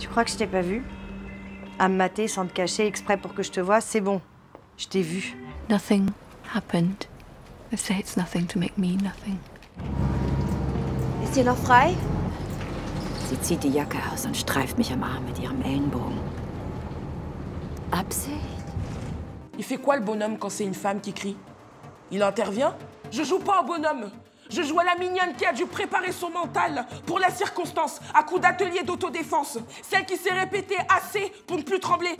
Tu crois que je t'ai pas vu À me mater sans te cacher exprès pour que je te vois, c'est bon. Je t'ai vu. Nothing happened. They say it's nothing to make me nothing. Ist hier noch frei? Sie zieht die Jacke aus und streift mich am Arm mit ihrem Ellenbogen. Absicht? Il fait quoi le bonhomme quand c'est une femme qui crie? Il intervient? Je joue pas au bonhomme je joue à la mignonne qui a dû préparer son mental pour la circonstance, à coup d'atelier d'autodéfense. Celle qui s'est répétée assez pour ne plus trembler.